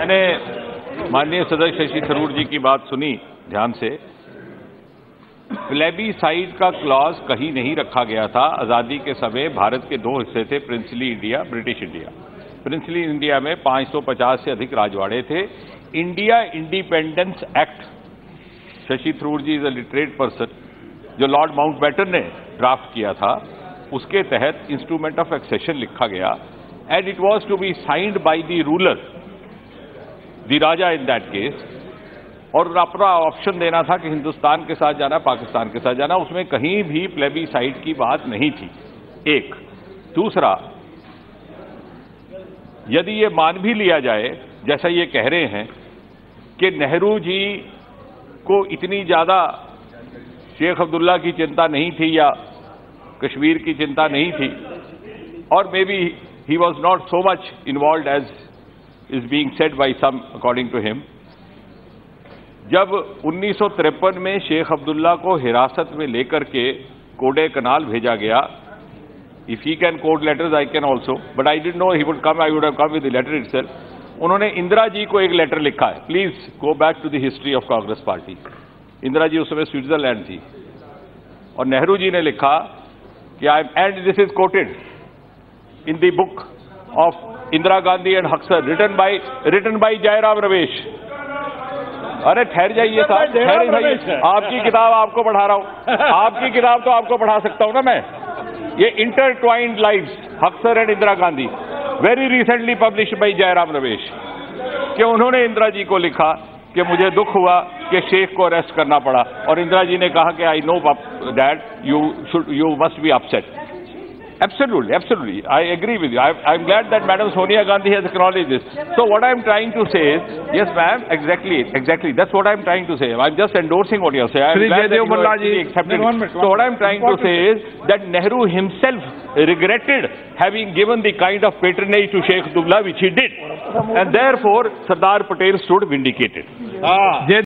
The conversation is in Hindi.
मैंने माननीय सदस्य शशि थरूर जी की बात सुनी ध्यान से। प्लेबी साइड का क्लॉज कहीं नहीं रखा गया था। आज़ादी के समय भारत के दो हिस्से थे, princely India, British India. Princely India में 550 से अधिक राजवाड़े थे। India Independence Act, Shashi Tharoor ji is a literate person, जो लॉर्ड माउंट बैटन ने ड्राफ्ट किया था, उसके तहत इंस्ट्रूमेंट ऑफ़ एक्सेशन लिखा गया। And it was to be signed by the ruler the raja in that case और अपना ऑप्शन देना था कि हिंदुस्तान के साथ जाना, पाकिस्तान के साथ जाना, उसमें कहीं भी प्लेबी साइड की बात नहीं थी। एक। दूसरा, यदि ये मान भी लिया जाए, जैसा ये कह रहे हैं, कि नेहरू जी को इतनी ज़्यादा शेख अब्दुल्ला की चिंता नहीं थी या कश्मीर की चिंता नहीं थी, और maybe he was not so much involve as is being set by some according to him जब उन्नीस में शेख अब्दुल्ला को हिरासत में लेकर के कोडे कनाल भेजा गया if he can code letters I can also but I did know he would come I would have come with letter itself उन्होंने इंदिरा जी को एक लेटर लिखा है. Please go back to the history of Congress party Indira ji उस समय स्विट्जरलैंड थी. और नेहरू जी ने लिखा कि I and this is quoted in the book of Indira Gandhi and Haksar written by written by Jairam Ramesh. अरे ठहर जाइए साहब ठहर जाइए आपकी किताब आपको पढ़ा रहा हूँ। आपकी किताब तो आपको पढ़ा सकता हूँ ना मैं। ये intertwined lives Haksar and Indira Gandhi. Very recently publish by Jairam Ramesh. कि उन्होंने इंदिरा जी को लिखा कि मुझे दुख हुआ कि शेख को अरेस्ट करना पड़ा। और इंदिरा जी ने कहा कि I know dad you should you must be upset Absolutely, absolutely. I agree with you. I, I'm glad that Madam Sonia Gandhi has acknowledged this. So what I'm trying to say is, yes, ma'am, exactly, exactly. That's what I'm trying to say. I'm just endorsing what you're saying. I'm Shri glad that you Jaidev ji. accepted minute, So what I'm trying to say is that Nehru himself regretted having given the kind of patronage to Sheikh Abdullah which he did. And therefore, Sardar Patel stood vindicated. हाँ